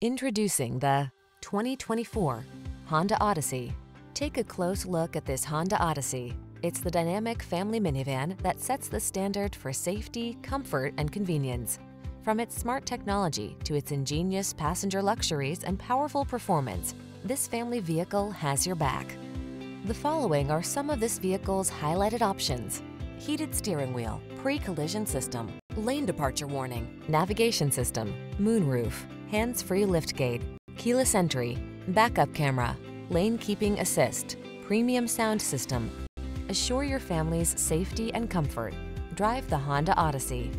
Introducing the 2024 Honda Odyssey. Take a close look at this Honda Odyssey. It's the dynamic family minivan that sets the standard for safety, comfort, and convenience. From its smart technology to its ingenious passenger luxuries and powerful performance, this family vehicle has your back. The following are some of this vehicle's highlighted options. Heated steering wheel, pre-collision system, lane departure warning, navigation system, moonroof, hands-free liftgate, keyless entry, backup camera, lane keeping assist, premium sound system. Assure your family's safety and comfort. Drive the Honda Odyssey.